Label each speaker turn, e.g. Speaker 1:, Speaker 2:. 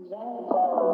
Speaker 1: Güzel.